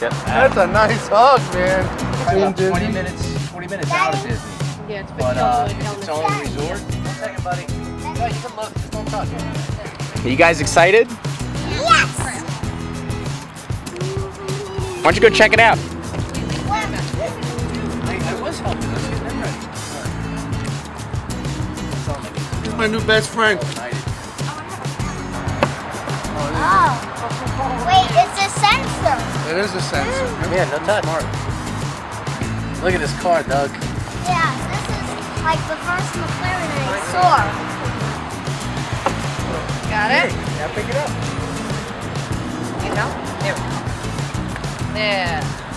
Yep. That's a nice hug, man. About 20 minutes, 20 minutes out of Disney. Yeah, it's been But uh, killing it's me its own resort. One second, buddy. No, you can look, just don't touch it. Are you guys excited? Yes! Why don't you go check it out? I, I was helping. Let's get them ready. That's all I need. He's my new best friend. Oh. Wait, it's a sensor. It is a sensor. Yeah, no touch. Look at this car, Doug. Yeah, this is like the first McLaren I saw. Got it? Yeah, pick it up. You know? There. There.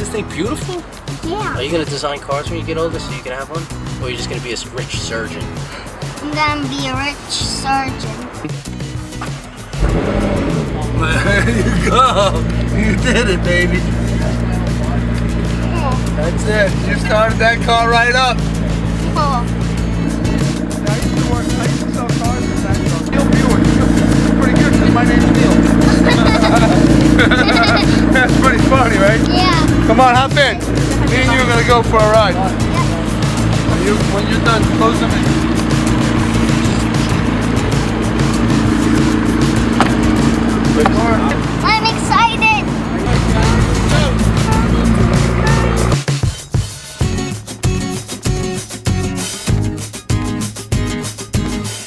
This thing beautiful? Yeah. Are you gonna design cars when you get older so you can have one? Or are you just gonna be a rich surgeon? I'm gonna be a rich surgeon. There you go. You did it, baby. That's it. You started that car right up. Come on, hop in. Me and you are gonna go for a ride. When, you, when you're done, close them in. I'm excited.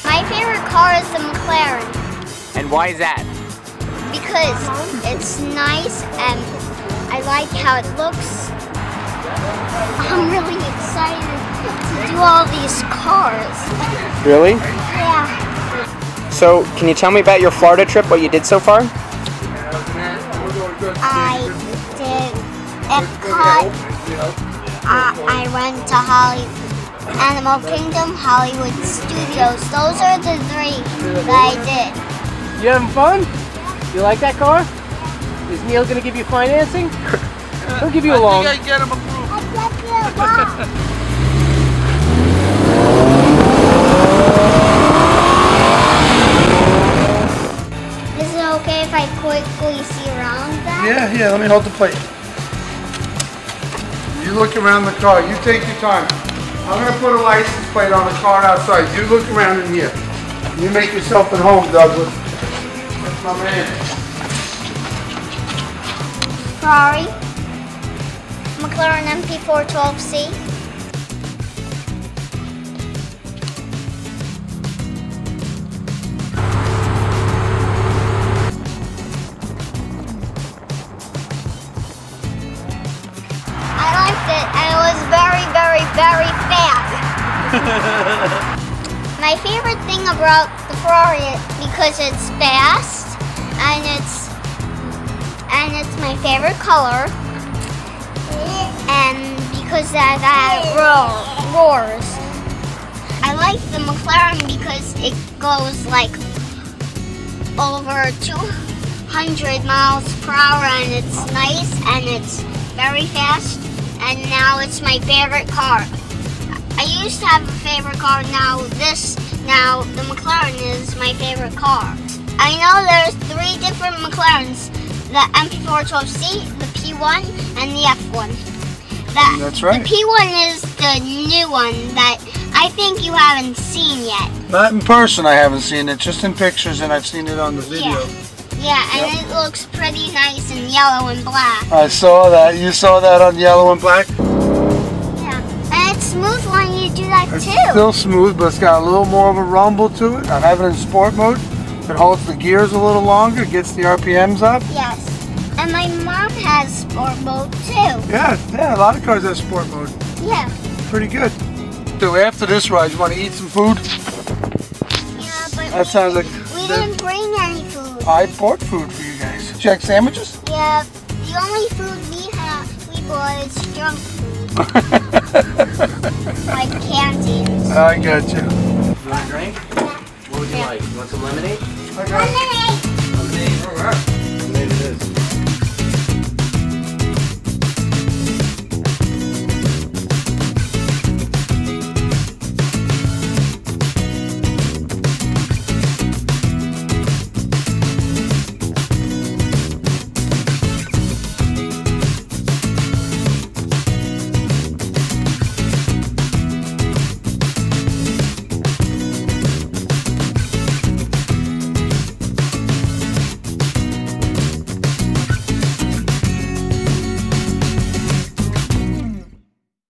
My favorite car is the McLaren And why is that? because it's nice and I like how it looks. I'm really excited to do all these cars. Really? Yeah. So, can you tell me about your Florida trip, what you did so far? I did Epcot. Uh, I went to Hollywood. Animal Kingdom, Hollywood Studios. Those are the three that I did. You having fun? You like that car? Is Neil gonna give you financing? He'll give you a loan. I think I get him approved. I love you, Mom. Is it okay if I quickly see around that? Yeah, yeah, let me hold the plate. You look around the car, you take your time. I'm gonna put a license plate on the car outside. You look around in here. You make yourself at home, Douglas. That's my man. Ferrari, McLaren MP412C. I liked it and it was very, very, very fast. My favorite thing about the Ferrari is because it's fast and it's and it's my favorite color. And because that roar, roars. I like the McLaren because it goes like over 200 miles per hour and it's nice and it's very fast. And now it's my favorite car. I used to have a favorite car. Now this, now the McLaren is my favorite car. I know there's three different McLarens: the MP412C, the P1, and the F1. The, That's right. The P1 is the new one that I think you haven't seen yet. Not in person, I haven't seen it, just in pictures, and I've seen it on the video. Yeah, Yeah, and it looks pretty nice in yellow and black. I saw that. You saw that on yellow and black? Yeah, and it's smooth when you do that It's too. It's still smooth, but it's got a little more of a rumble to it. I have it in sport mode. It holds the gears a little longer, gets the RPMs up. Yes, and my mom has sport mode too. Yeah, yeah, a lot of cars have sport mode. Yeah, Pretty good. So after this ride, you want to eat some food? yeah, but That sounds like we the- didn't bring any food. I bought food for you guys. Check sandwiches? Yeah, the only food we have we bought is junk food, like canteens. I got you. You want a drink? Yeah. What would you like? You want some lemonade? I got you. Lemonade. Lemonade.